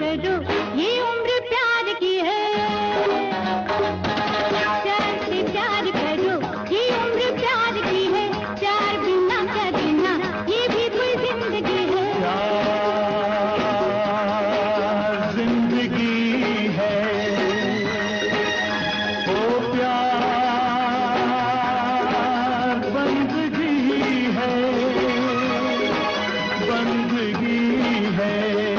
करो ये उम्र प्यार की है। प्यार से प्यार करो ये उम्र प्यार की है। प्यार बिना क्या बिना ये भी कोई ज़िंदगी है। ज़िंदगी है। ओ प्यार बंदगी है। बंदगी है।